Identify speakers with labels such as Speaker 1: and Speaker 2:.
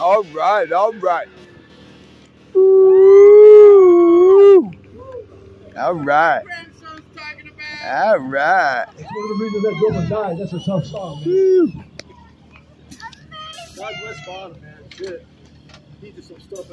Speaker 1: All right, all right. Ooh. All right. All right.
Speaker 2: That's the that woman died. That's a tough song, man. God bless Father, man. Shit. He did some stuff.